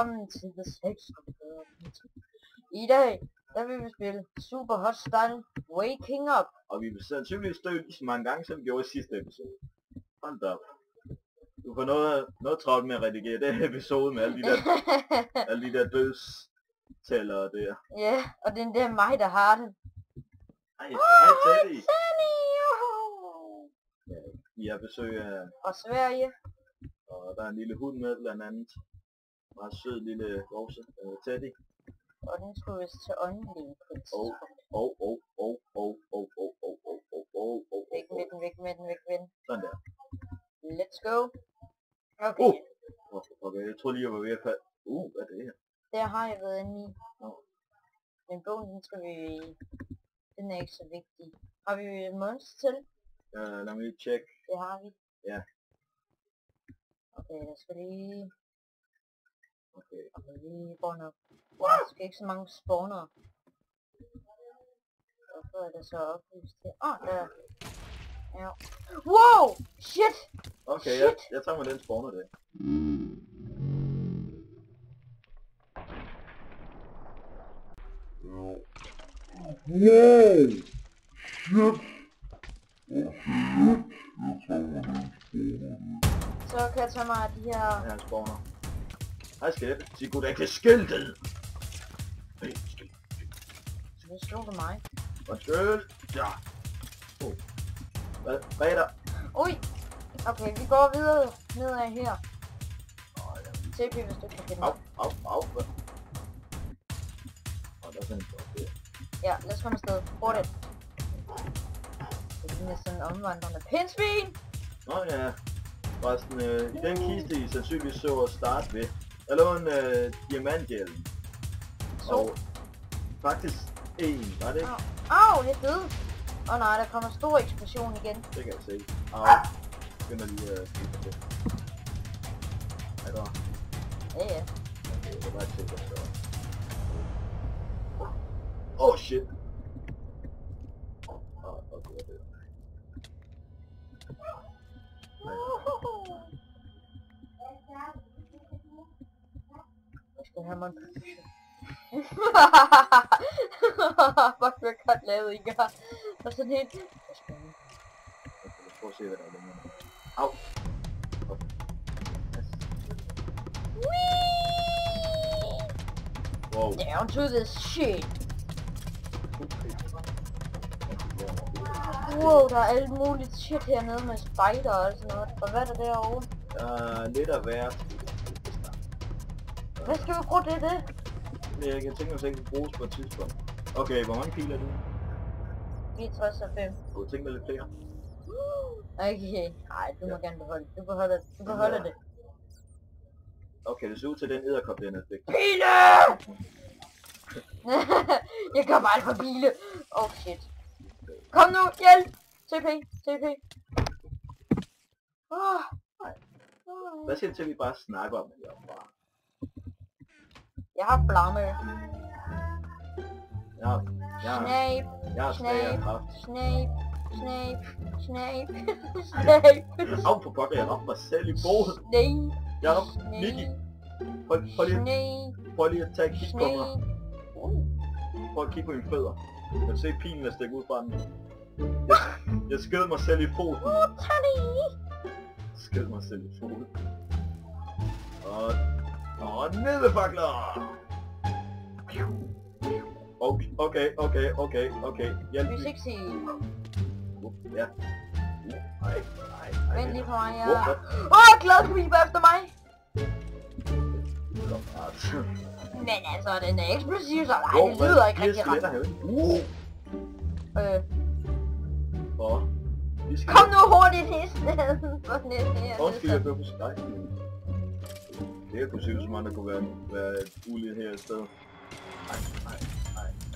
Velkommen. til The Sex I dag, der vil vi spille Super Hot Style Waking Up. Og vi vil sandsynligvis dø lige så mange gange, som vi gjorde i sidste episode. Hold op. Du får noget, noget travlt med at redigere den episode med alle de der, alle de der dødstællere der. ja, og det er, det er mig, der har det. Ej, hej Teddy. Sunny! Vi har besøg af, Og Sverige. og der er en lille hund med blandt andet. Meget sød lille rose, uh, Teddy. Og den skulle vist til åndelig på et Og, tidspunkt. og, og, og, og, og, og, og, og, og, og, og, Væk med den, væk med den, væk med den. Sådan der. Let's go. Okay, Uh. Okay, okay, jeg tror lige, jeg var ved at falde. Uh, hvad er det her? der har jeg været inde i. Nå. Men bogen, den skal vi... Den er ikke så vigtig. Har vi monster til? Uh, lad mig lige tjekke. Det har vi. Ja. Okay, der skal lige... Okay. Okay, lige bånd op. Der skal ikke så mange spawner. Hvorfor er der så oplyst her? Åh, oh, der. Ja. Wow! Shit! Okay, jeg, Shit. jeg tager mig den spawner der. Wow! Shit! Så kan jeg tage mig af de her... Er en spawner. Hej skat. Sig goddag til skiltet. Hey, skilt. Så slog du mig. Undskyld. Ja. Oh. Hvad? Hvad er der? Ui! Okay, vi går videre nedad her. Åh, ja. TP, hvis du kan finde Au, au, au. Åh, der er sådan en der. Ja, lad os komme afsted. Hurtigt. Det ligner sådan en omvandrende pindsvin! Nå ja. Forresten, øh, i den kiste, I sandsynligvis så at starte ved, der lå en øh, diamanthjelm. Så. Og faktisk en, var det ikke? Au, Au, det er død. Åh oh, nej, der kommer stor eksplosion igen. Det kan jeg se. Au. Begynder lige at kigge på det. Er der? Ja, ja. Okay, det var ikke sikkert, så. Oh shit. Pølse. Fuck, hvad godt lavet, I gør. Og sådan helt... Prøve at se, hvad der er længere. Au. Wow. Down to this shit. Wow, der er alt muligt shit hernede med spider og sådan noget. Og hvad er der derovre? Der er lidt af hvert. Hvad skal vi bruge det til? Jeg kan tænke mig, at det kan bruges på et tidspunkt. Okay, hvor mange piler er det? 64 og 5. Kunne du tænke dig lidt flere? Okay, nej, du må gerne beholde det. Du beholder, du beholder det. Okay, det ser ud til den edderkop, den er fik. Pile! jeg bare alt for pile. Oh shit. Kom nu, hjælp! TP, TP. Oh. Hvad siger du til, at vi bare snakker om det herfra? Jeg har flamme. Jeg har, Snape, har Snape. Snape, Snape, Snape, Snape, Au for pokker, jeg ramte mig selv i bordet. Snape, Jeg ramte Nicky. Prøv, prøv, lige, prøv lige at tage et kig på mig. Prøv at kigge på mine fødder. Jeg kan se pilen der stikker ud fra den. Jeg, jeg skød mig selv i foden. Skød mig selv i foden. Og... Og nedefakler! Okay, okay, okay, okay, okay. Hjælp mig. 360. Uh, Ja. Uh, Ej, ej, ej. Vent lige på mig, hvad? Åh, oh, glad creeper efter mig. Men altså, den er eksplosiv, så nej, det lyder ikke rigtig ret. Uh, Øh, og... Kom nu hurtigt i stedet for den her. Undskyld, jeg blev på skræk. Det her kunne se ud som om, der kunne være, være ulige her et sted.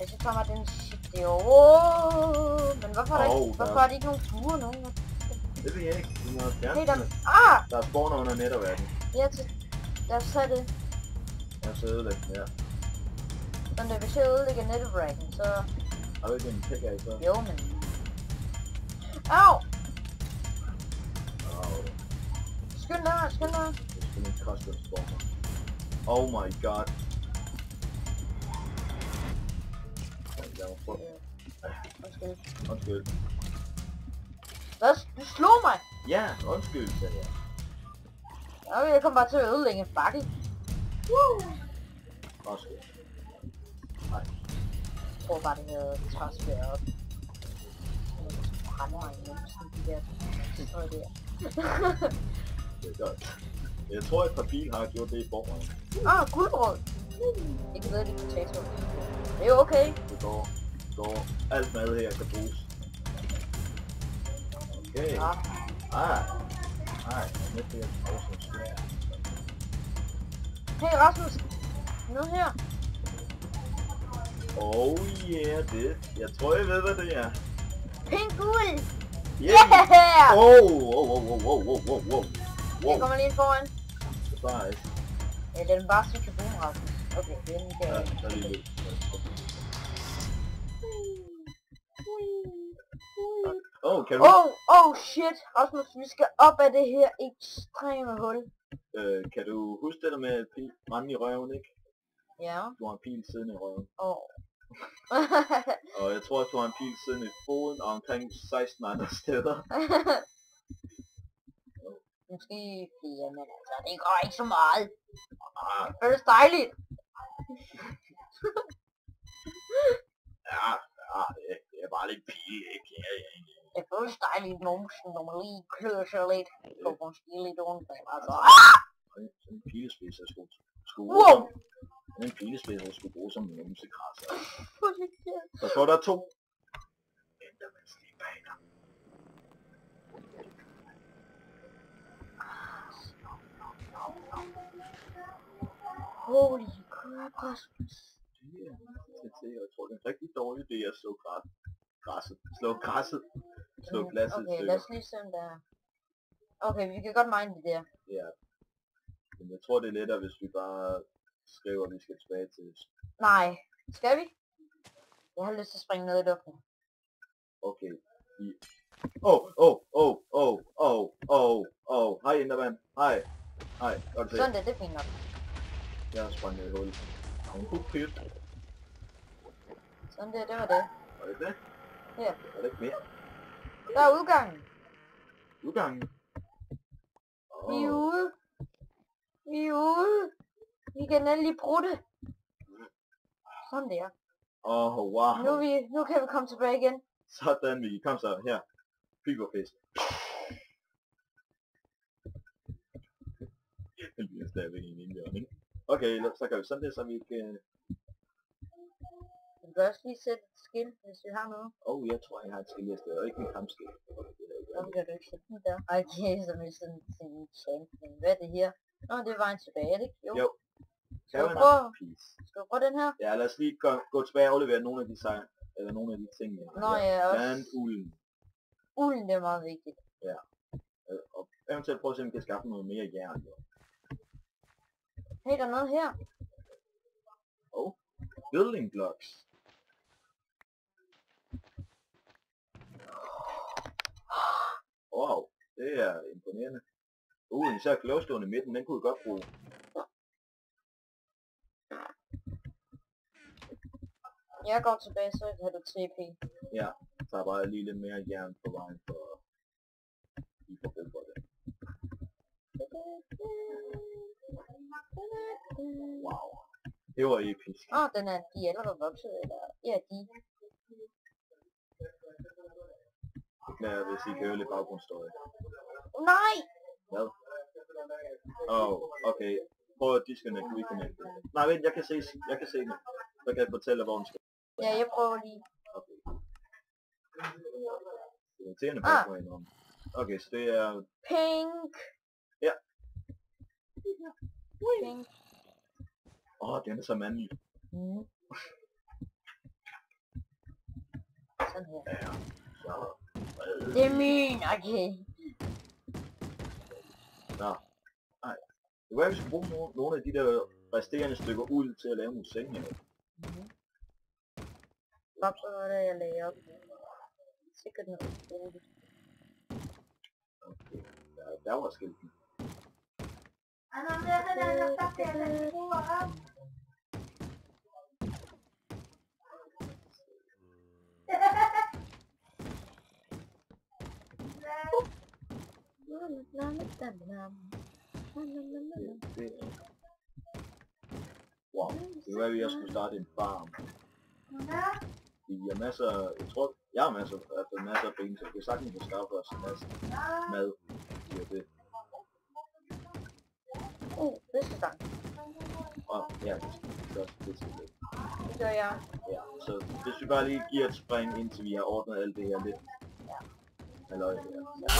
Jeg synes bare, at den shit, det er. Men hvorfor, oh, er, der hvorfor er det ikke nogen fluer nogen? Det ved jeg ikke. Det er noget der... Ah! Der er spawner under netterverden. Ja, til... Lad os tage det. Lad os ødelægge den, ja. Men det, hvis jeg ødelægger netterverden, så... Har du ikke en pickaxe så? Jo, men... Au! Skynd dig, skynd dig. Det skal ikke koste en spawner. Oh my god, Undskyld. Undskyld. Hvad? Du slog mig! Ja, undskyld, sagde jeg. Okay, jeg kom bare til at ødelægge en fakkel. Undskyld. Jeg tror bare, det havde transfereret op. Mig i numsen, de der. Sådan der. Det er godt. Jeg tror, et par bil har gjort det i forvejen. Ah, guldbrød! Ikke ved, det potato. Det er okay. Det går, går. Alt mad her kan bruges. Okay. Ja. Ah. Nej, næste jeg også skud. Hey Rasmus! Noget her. Oh yeah, det. Jeg tror, jeg ved, hvad det er. Pink guld! Yeah! Yeah! Oh, oh, oh, oh, oh, oh, oh, oh. Jeg kommer lige ind foran. Surprise. Ja, den bare så kan bruge Rasmus. Okay, den kan Ja, der er lige lidt. Oh, kan du, Oh, oh shit! Rasmus, vi skal op af det her ekstreme hul. øh, kan du huske det der med pil, brænde i røven, ikke? Ja. Du har en pil siden i røven. Oh. Og jeg tror, at du har en pil siden i foden og omkring 16 andre steder. Måske fire, men altså, det går ikke så meget. Ah, Det føles dejligt. ja, ja, det, det er bare lidt pil, ikke? Ja, ja, numsen, når man lige klør sig lidt. Så måske lidt ondt, altså. En pilespids, jeg skulle, skulle Wow! en pilespids, jeg skulle bruge som. Hold kæft. Så står der to. Endermans lige bag dig. Holy crap. Det er jeg tror, det er en rigtig dårlig idé at slå græs, græsset. Slå græsset. Slå Mm, glasset i Okay, lad os lige se om der er. Okay, vi kan godt mine det der. Ja. Men jeg tror, det er lettere, hvis vi bare skriver, at vi skal tilbage til... Nej, skal vi? Jeg har lyst til at springe ned i luften. Okay. Vi... Åh, åh, åh, åh, åh, åh, åh. Hej, Endermand. Hej. Hej, godt se. Sådan der, det er fint nok. Jeg har sprunget i hul. Og en god pyt. Sådan der, det var det. Var det det? Ja. Er det ikke mere? Der er udgangen. Udgangen. Vi er ude. Vi er ude. Vi kan endelig prutte. Sådan der. Åh, wow. Nu, vi, nu kan vi komme tilbage igen. Sådan, Miki. Kom så, her. Hyperfisk. Det bliver stadigvæk en indjørning. Okay, så gør vi sådan det, så vi ikke... kan også lige sætte et skilt, hvis vi har noget. Åh, oh, jeg tror, jeg har et skill, jeg skal ikke det er jo Hvorfor kan du ikke sætte den der? Okay, som i sådan sådan en champion. Hvad er det her? Nå, det er vejen tilbage, er det ikke? Jo. Jo. Skal Seven prøve? Skal vi prøve den her? Ja, lad os lige gå, gå tilbage og aflevere nogle af de sejre, eller nogle af de ting, jeg har. Nå ja, også. Blandt ulden. Ulden, det er meget vigtigt. Øh, Og eventuelt prøve at se, om vi kan skaffe noget mere jern. Jo. Hey, der er noget her. Building blocks. Wow, det er imponerende. Uh, især glowstone i midten, den kunne vi godt bruge. Jeg går tilbage, så kan du TP. Så er bare lige lidt mere jern på vejen for lige for brug for det. Wow. Det var episk. Åh, oh, den er, de er allerede vokset, eller? Ja, de. Beklager, hvis I kan høre lidt baggrundsstøj. Nej! Hvad? Åh, oh, okay. Prøv at disconnect, reconnect. Nej, vent, jeg kan se, jeg kan se den. Så kan jeg fortælle, hvor den skal. Ja, jeg prøver lige. Okay. Det er irriterende bare ah. om. Okay, så det er... Pink! Ja. Pink. Åh, oh, den er så mandlig. Mm. Sådan her. Ja, så... Det er min, okay. Nå. Nej. Det var, at vi skulle bruge nogle, nogle af de der resterende stykker uld til at lave nogle senge. af. Mm-hmm. Stop, så var det, jeg lagde op. Sikkert noget utroligt. Okay. Ja, der var skilten. Det... Wow, det kan være, at jeg skulle starte en farm. Vi har masser, jeg tror, jeg har masser, fald masser af penge, så vi kan sagtens få skaffe os en masse mad. Det er det. Uh, fiskestang. Og ja, det skal også det. Det gør jeg. Ja, så hvis vi bare lige giver et spring, indtil vi har ordnet alt det her lidt. Halløj, ja.